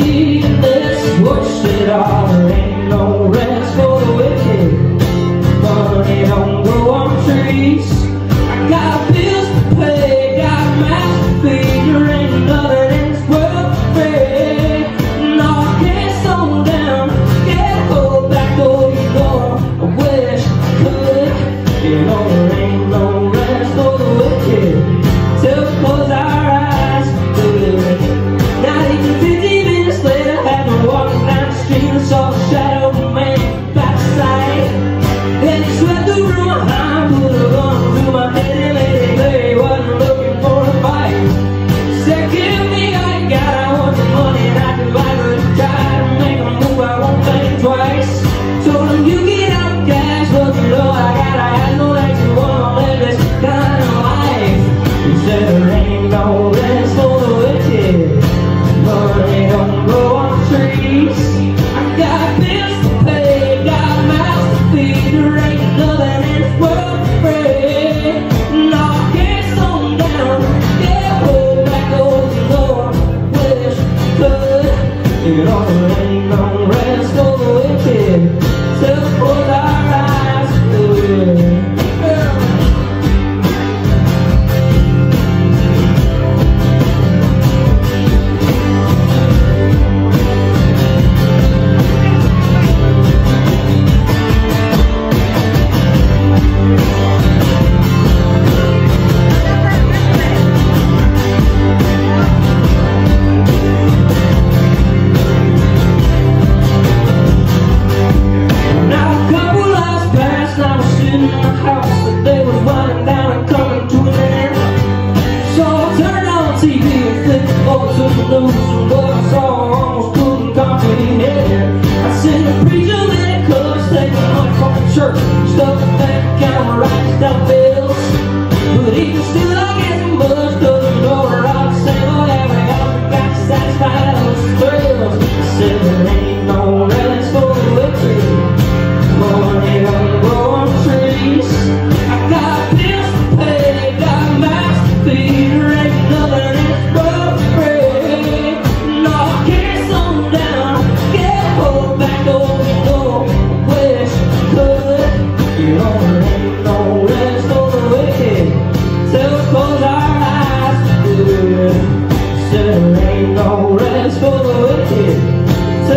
You. there ain't no rest for the wicked Burning on trees I got bills to pay, got mouths to feed There ain't nothing it on down, back the it all ain't no rest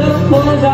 sanfona já